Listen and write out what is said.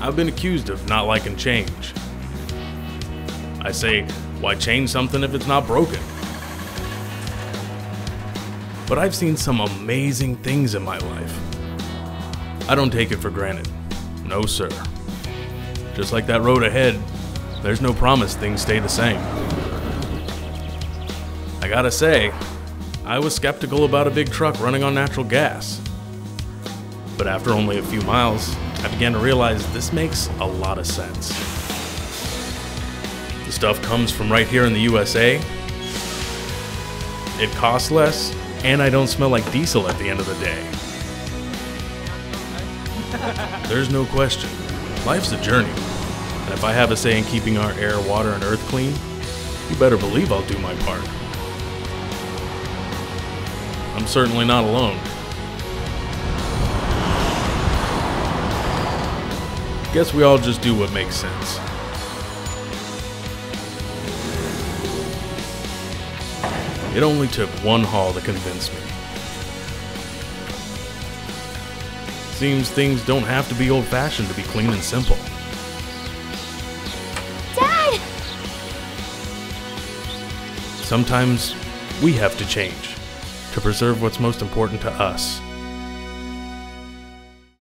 I've been accused of not liking change. I say, why change something if it's not broken? But I've seen some amazing things in my life. I don't take it for granted. No, sir. Just like that road ahead, there's no promise things stay the same. I gotta say, I was skeptical about a big truck running on natural gas. But after only a few miles, I began to realize this makes a lot of sense. The stuff comes from right here in the USA. It costs less, and I don't smell like diesel at the end of the day. There's no question. Life's a journey. And if I have a say in keeping our air, water, and earth clean, you better believe I'll do my part. I'm certainly not alone. Guess we all just do what makes sense. It only took one haul to convince me. Seems things don't have to be old fashioned to be clean and simple. Dad! Sometimes we have to change to preserve what's most important to us.